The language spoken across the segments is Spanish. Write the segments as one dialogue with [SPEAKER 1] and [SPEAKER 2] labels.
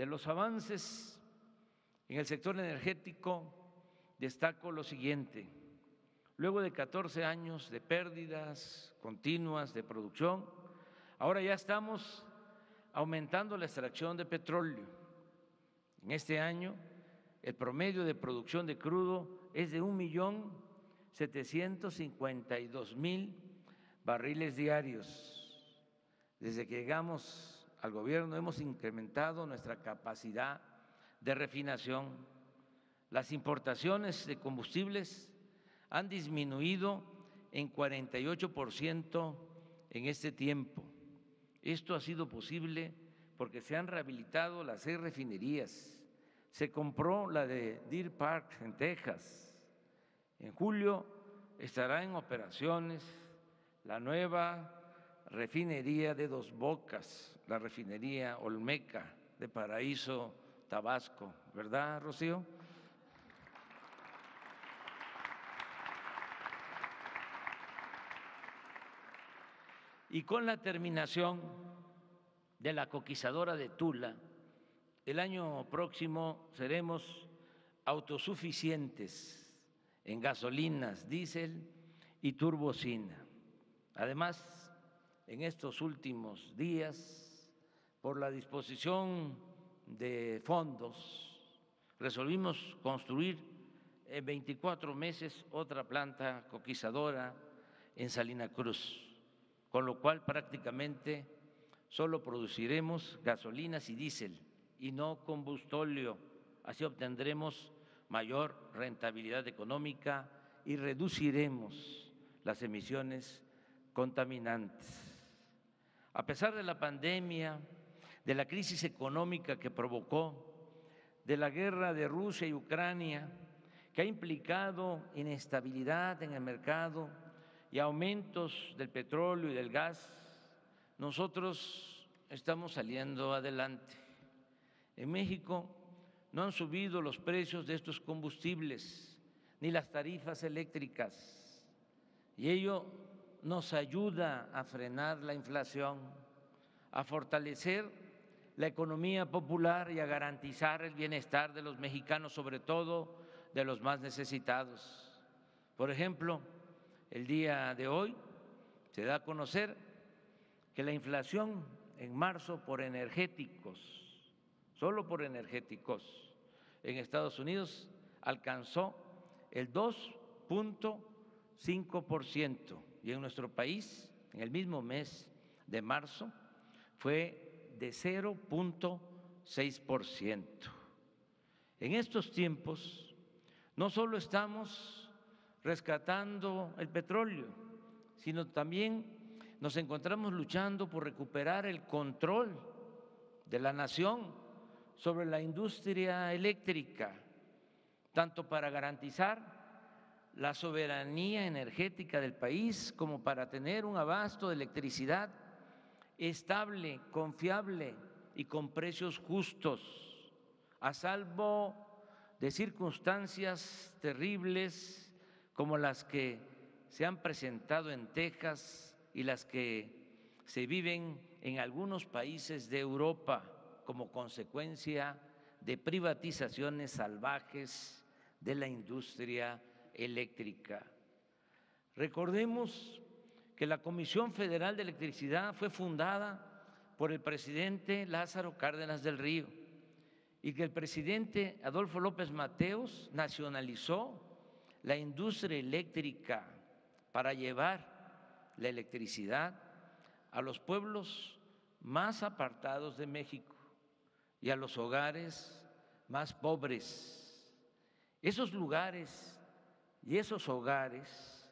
[SPEAKER 1] De los avances en el sector energético, destaco lo siguiente. Luego de 14 años de pérdidas continuas de producción, ahora ya estamos aumentando la extracción de petróleo. En este año, el promedio de producción de crudo es de un millón mil barriles diarios. Desde que llegamos al gobierno hemos incrementado nuestra capacidad de refinación. Las importaciones de combustibles han disminuido en 48 por ciento en este tiempo. Esto ha sido posible porque se han rehabilitado las seis refinerías. Se compró la de Deer Park en Texas. En julio estará en operaciones la nueva refinería de Dos Bocas, la refinería Olmeca de Paraíso, Tabasco. ¿Verdad, Rocío? y con la terminación de la coquizadora de Tula, el año próximo seremos autosuficientes en gasolinas, diésel y turbocina. Además, en estos últimos días, por la disposición de fondos, resolvimos construir en 24 meses otra planta coquizadora en Salina Cruz con lo cual prácticamente solo produciremos gasolinas y diésel y no combustóleo. Así obtendremos mayor rentabilidad económica y reduciremos las emisiones contaminantes. A pesar de la pandemia, de la crisis económica que provocó, de la guerra de Rusia y Ucrania, que ha implicado inestabilidad en el mercado, y aumentos del petróleo y del gas, nosotros estamos saliendo adelante. En México no han subido los precios de estos combustibles ni las tarifas eléctricas y ello nos ayuda a frenar la inflación, a fortalecer la economía popular y a garantizar el bienestar de los mexicanos, sobre todo de los más necesitados. Por ejemplo, el día de hoy se da a conocer que la inflación en marzo por energéticos, solo por energéticos, en Estados Unidos alcanzó el 2.5% y en nuestro país, en el mismo mes de marzo, fue de 0.6%. En estos tiempos, no solo estamos rescatando el petróleo, sino también nos encontramos luchando por recuperar el control de la nación sobre la industria eléctrica, tanto para garantizar la soberanía energética del país como para tener un abasto de electricidad estable, confiable y con precios justos, a salvo de circunstancias terribles como las que se han presentado en Texas y las que se viven en algunos países de Europa como consecuencia de privatizaciones salvajes de la industria eléctrica. Recordemos que la Comisión Federal de Electricidad fue fundada por el presidente Lázaro Cárdenas del Río y que el presidente Adolfo López Mateos nacionalizó la industria eléctrica para llevar la electricidad a los pueblos más apartados de México y a los hogares más pobres. Esos lugares y esos hogares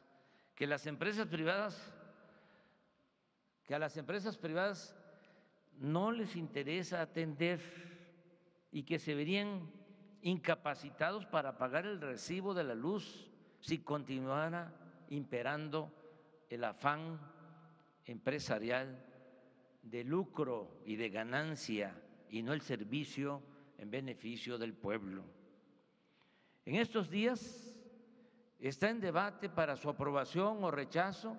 [SPEAKER 1] que las empresas privadas a las empresas privadas no les interesa atender y que se verían incapacitados para pagar el recibo de la luz si continuara imperando el afán empresarial de lucro y de ganancia y no el servicio en beneficio del pueblo. En estos días está en debate para su aprobación o rechazo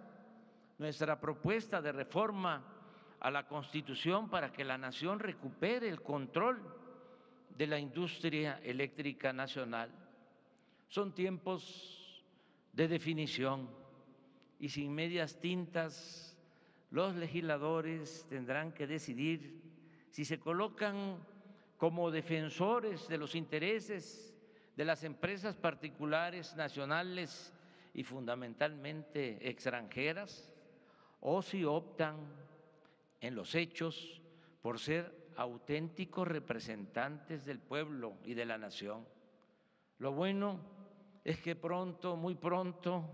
[SPEAKER 1] nuestra propuesta de reforma a la Constitución para que la nación recupere el control de la industria eléctrica nacional. Son tiempos de definición y sin medias tintas los legisladores tendrán que decidir si se colocan como defensores de los intereses de las empresas particulares nacionales y fundamentalmente extranjeras o si optan en los hechos por ser auténticos representantes del pueblo y de la nación. Lo bueno es que pronto, muy pronto,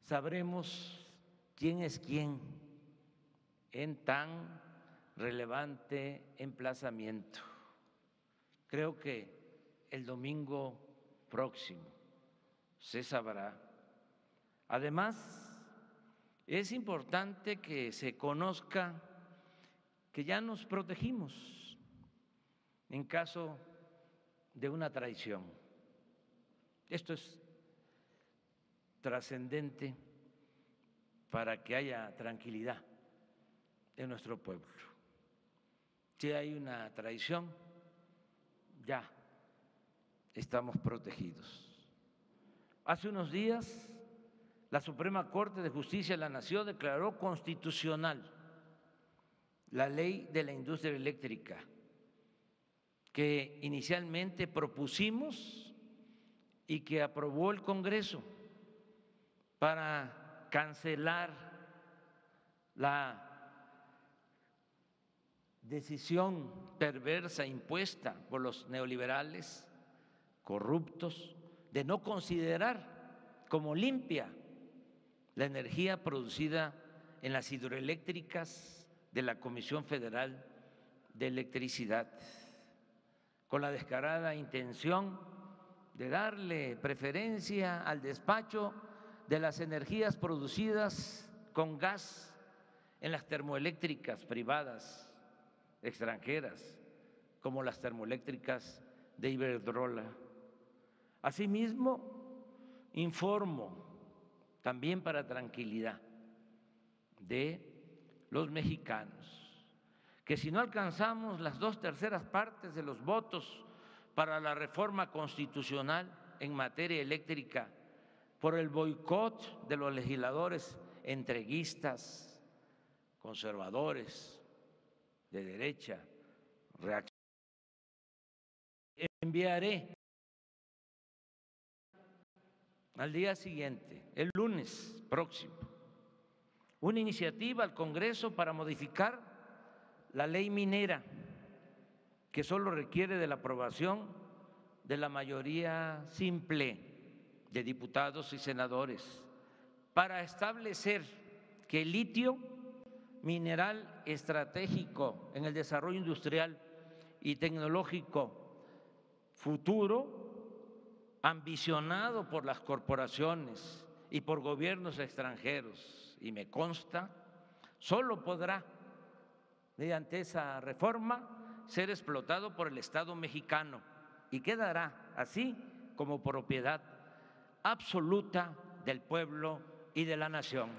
[SPEAKER 1] sabremos quién es quién en tan relevante emplazamiento. Creo que el domingo próximo se sabrá. Además, es importante que se conozca que ya nos protegimos en caso de una traición. Esto es trascendente para que haya tranquilidad en nuestro pueblo. Si hay una traición, ya estamos protegidos. Hace unos días la Suprema Corte de Justicia de la Nación declaró constitucional la ley de la industria eléctrica que inicialmente propusimos y que aprobó el Congreso para cancelar la decisión perversa impuesta por los neoliberales corruptos de no considerar como limpia la energía producida en las hidroeléctricas de la Comisión Federal de Electricidad, con la descarada intención de darle preferencia al despacho de las energías producidas con gas en las termoeléctricas privadas extranjeras, como las termoeléctricas de Iberdrola. Asimismo, informo también para tranquilidad de los mexicanos, que si no alcanzamos las dos terceras partes de los votos para la reforma constitucional en materia eléctrica por el boicot de los legisladores entreguistas, conservadores, de derecha, reaccionarios, enviaré al día siguiente, el lunes próximo, una iniciativa al Congreso para modificar la ley minera, que solo requiere de la aprobación de la mayoría simple de diputados y senadores, para establecer que el litio, mineral estratégico en el desarrollo industrial y tecnológico futuro, ambicionado por las corporaciones y por gobiernos extranjeros, y me consta, solo podrá, mediante esa reforma, ser explotado por el Estado mexicano y quedará así como propiedad absoluta del pueblo y de la nación.